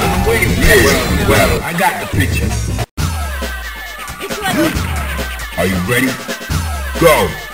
I'm waiting. Yeah, well, I got the picture. Are you ready? Go!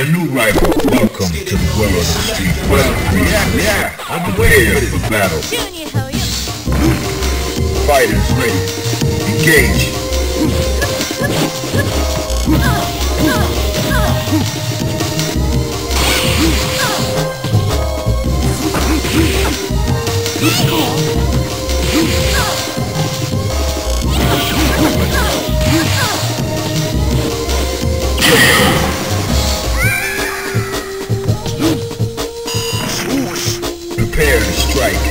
a new rival. Welcome to the world of the street fighter. Yeah, yeah, I'm prepared for battle. Fighters ready. Engage. Yeah. To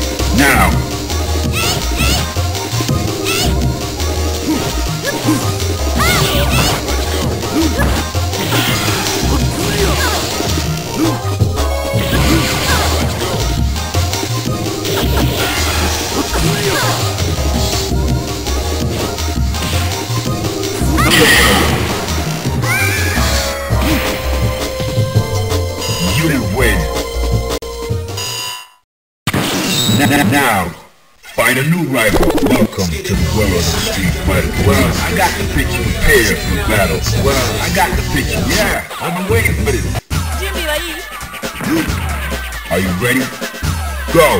Welcome to the world of the street where well, I got the picture prepared for the battle. Well, I got the picture. Yeah, I've been waiting for this. Jimmy, are you? Are you ready? Go!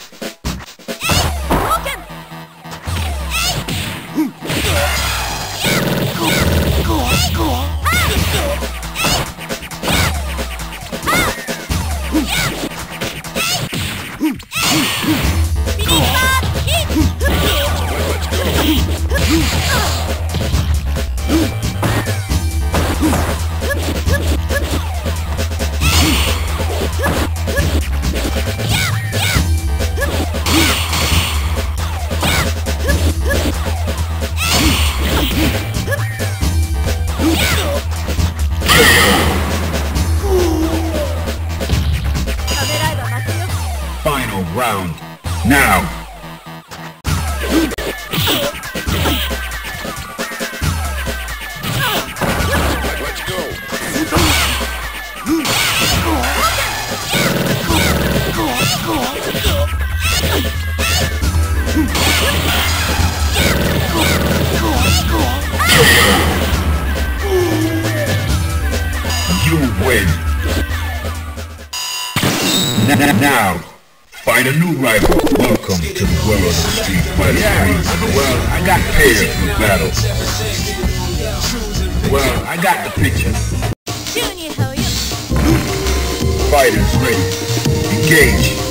Now! Let's go! You win! Now! Find a new rival. Welcome to the world of Street Fighter yeah, Well, I got prepared for battle. Well, I got the picture. Fighters ready. Engage.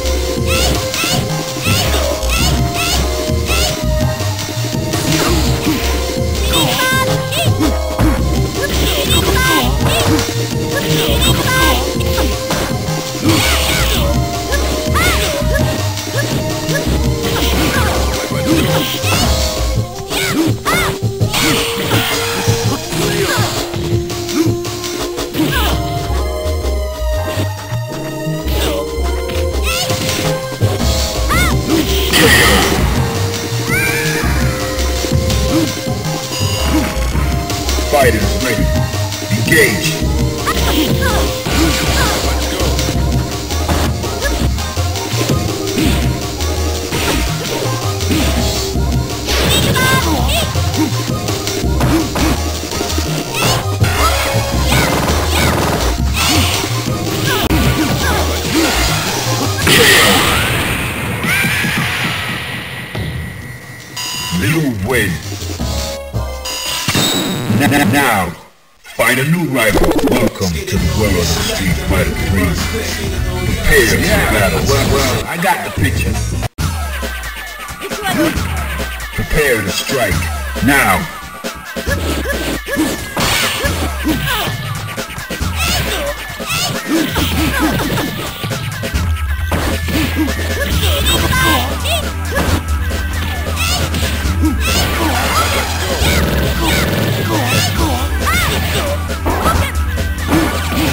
You win. Now, find a new rival. Welcome to the world of Street Fighter 3. Prepare for battle. Well, well, I got the picture. Prepare to strike. Now.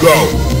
Go!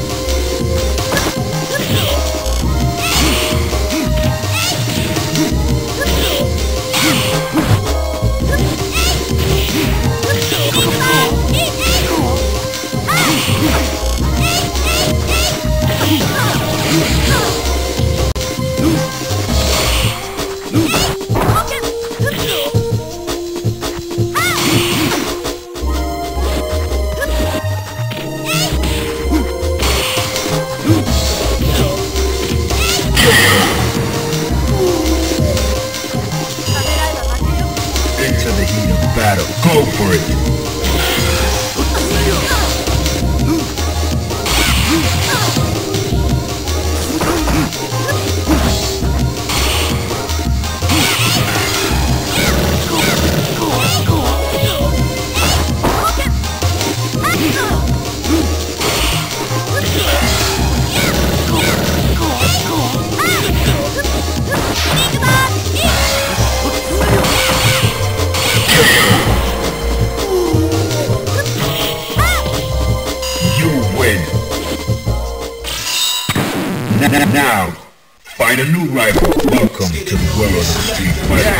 Welcome to the world of the Street Fighter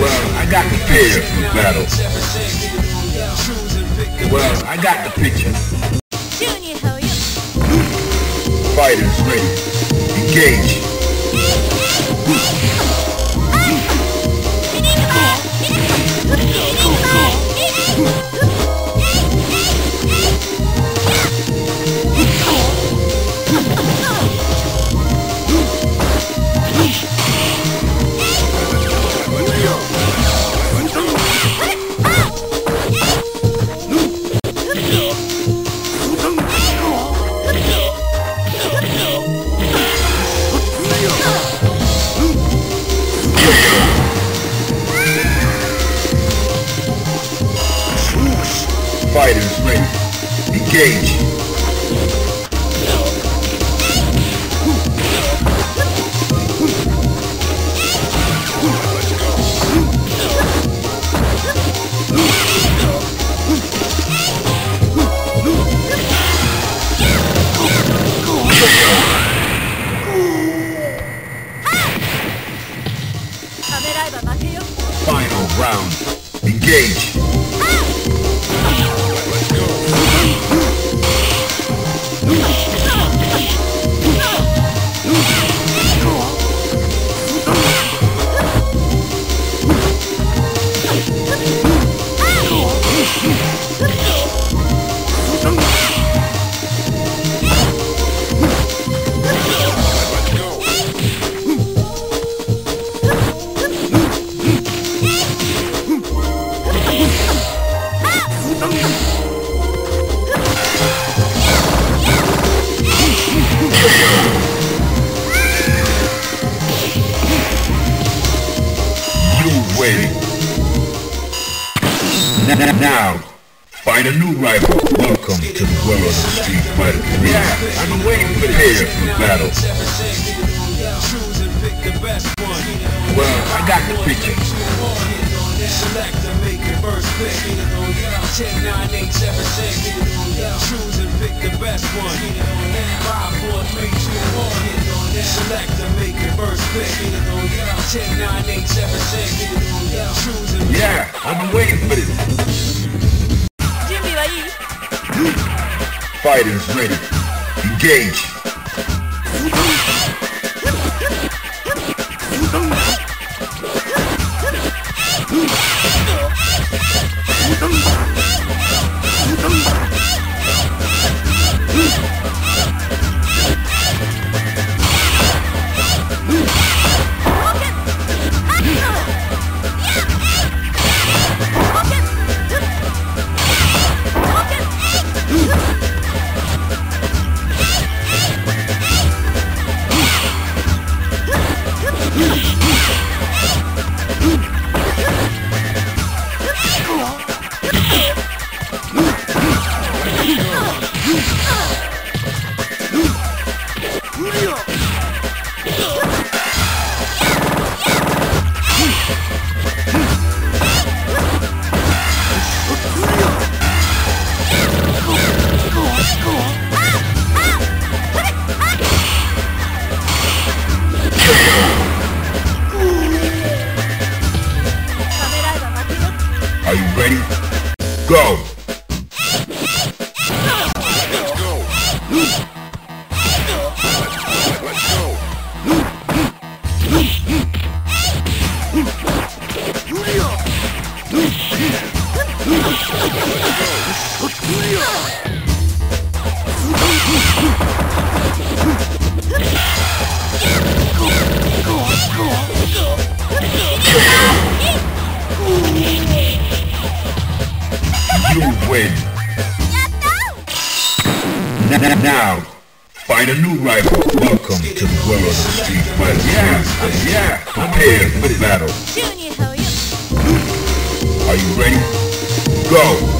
Well, I got the picture for battle. Well, I got the picture. Fighters ready. Engage. select and make it first Yeah, I've been waiting for this. Jimmy, are you? Fighters ready. Engage. You win. Now, now, find a new rival. Welcome to the world of the street fighter. Yeah, yeah. Prepare for battle. Are you ready? Go.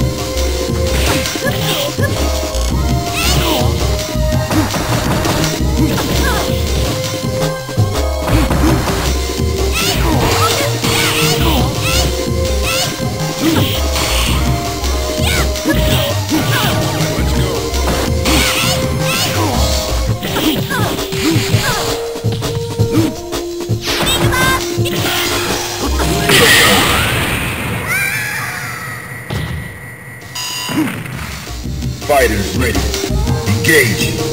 Engage.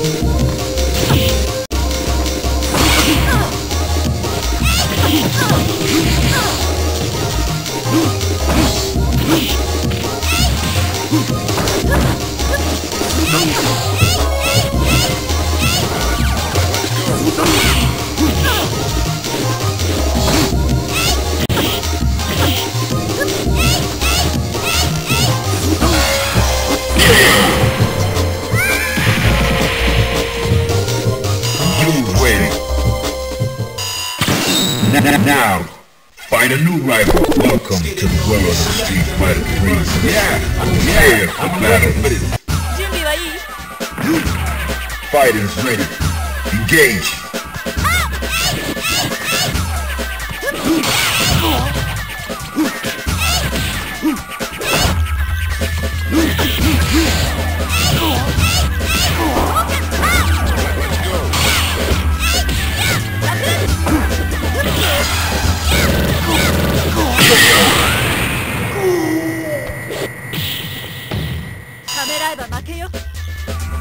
Rage!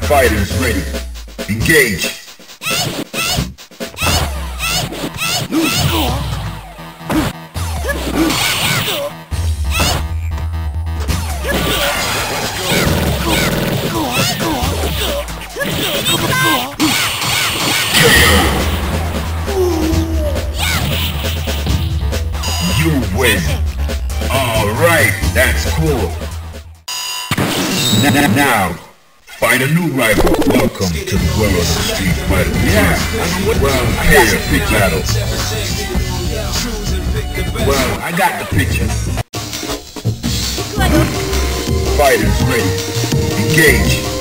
Fighters ready. Engage. Well, here, pick battles. Well, I got the picture. Fighters ready. Engage.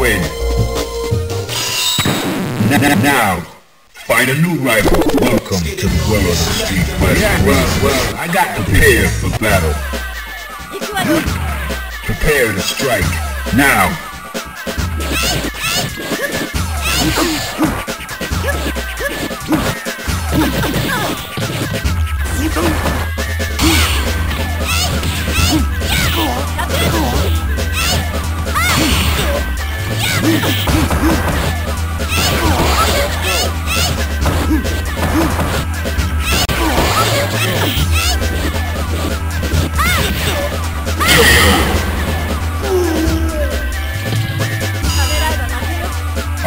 win. Now, now, find a new rival. Welcome to the world of street west. Well, well, I got prepared for battle. Prepare to strike, now. Are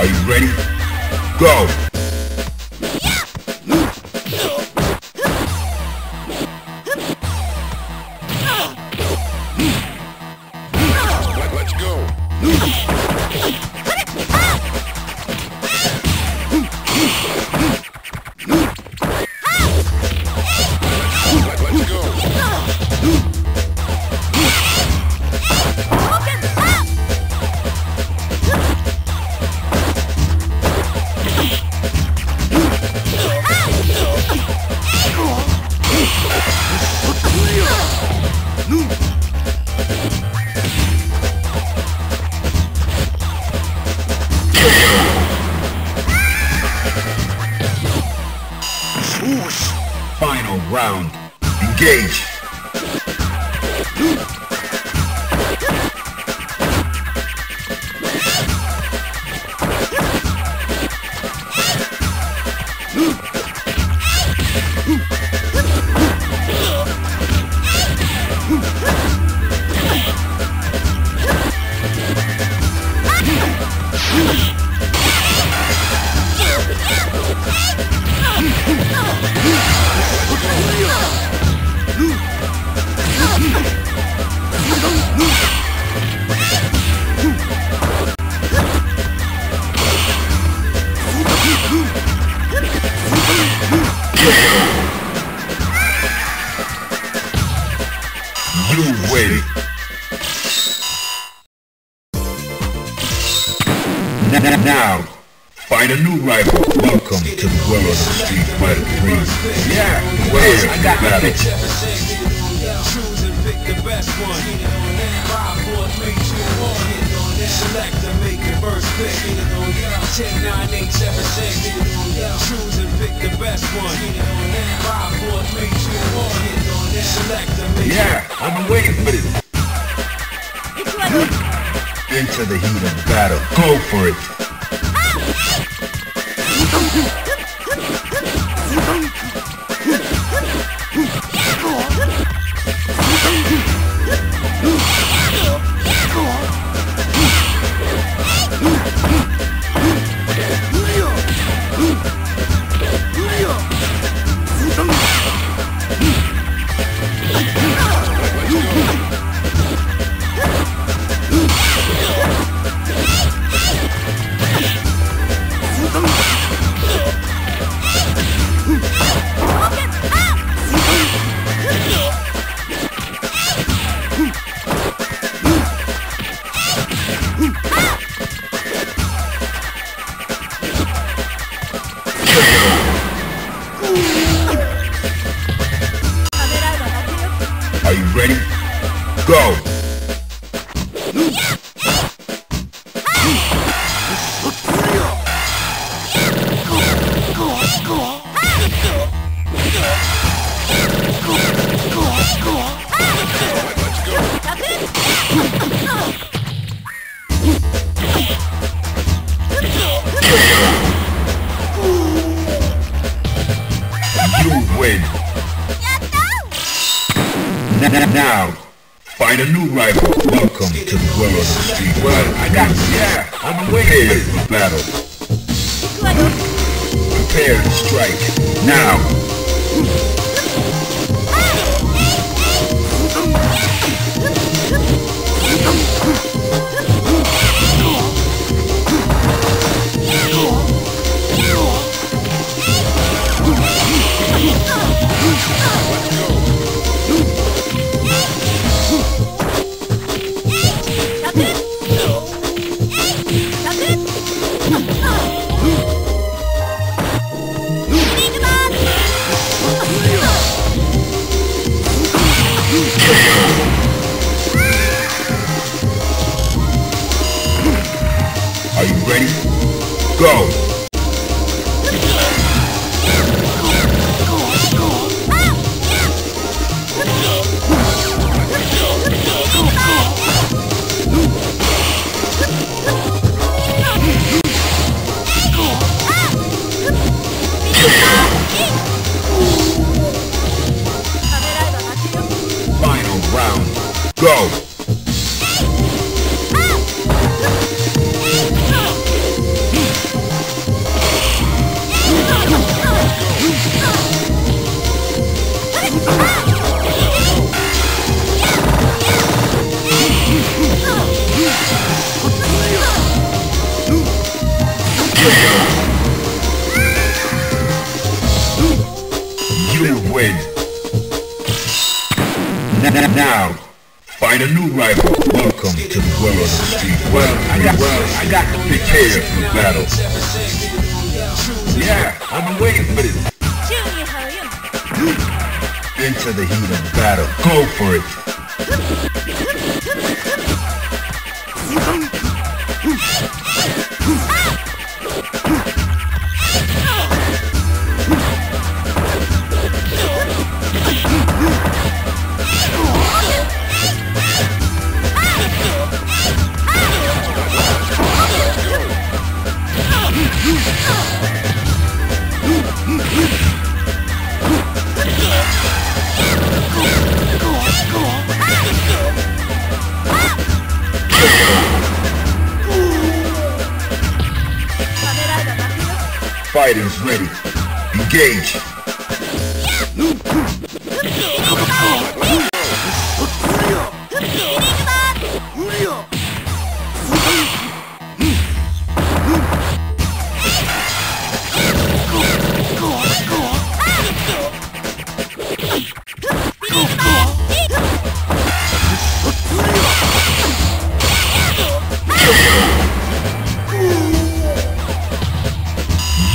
you ready? Go. Let, let's go. Yeah, I'm waiting for this. Into the heat of battle. Go for it. go. for battle. Yeah, I've been waiting for this. Into the heat of battle. Go for it.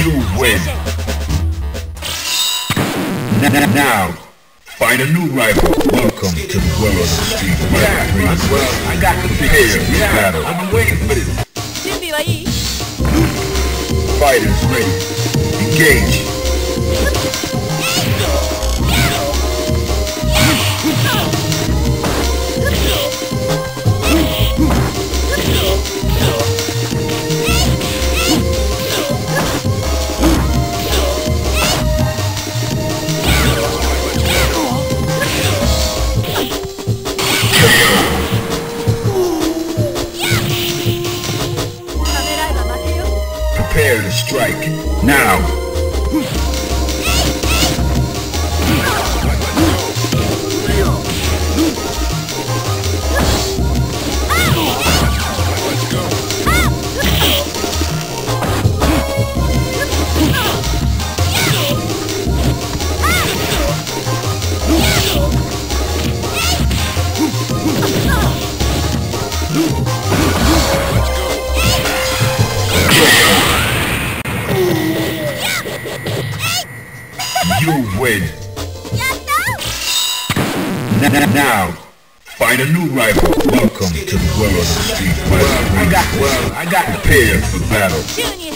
You win. N now, find a new rival. Welcome to the world of the street fighter. Yeah, well, I got the prepare this yeah, battle. I've been waiting for this. Fighters ready. Engage. now. Junior.